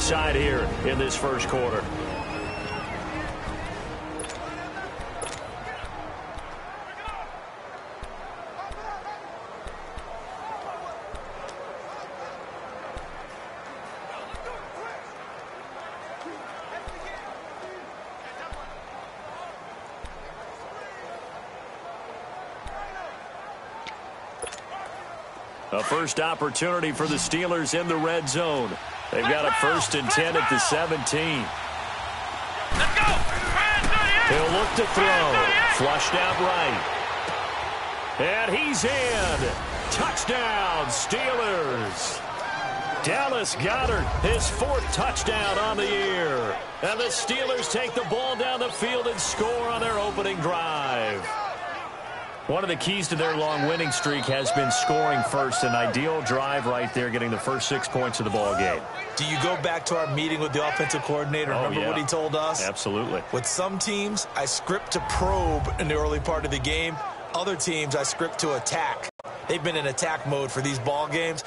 side here in this first quarter. A first opportunity for the Steelers in the red zone. They've got a first and 10 at the 17. Let's go. He'll look to throw. Flushed out right. And he's in. Touchdown, Steelers. Dallas Goedert, his fourth touchdown on the year. And the Steelers take the ball down the field and score on their opening drive. One of the keys to their long winning streak has been scoring first. An ideal drive right there, getting the first six points of the ball game. Do you go back to our meeting with the offensive coordinator? Oh, Remember yeah. what he told us? Absolutely. With some teams, I script to probe in the early part of the game. Other teams, I script to attack. They've been in attack mode for these ball games.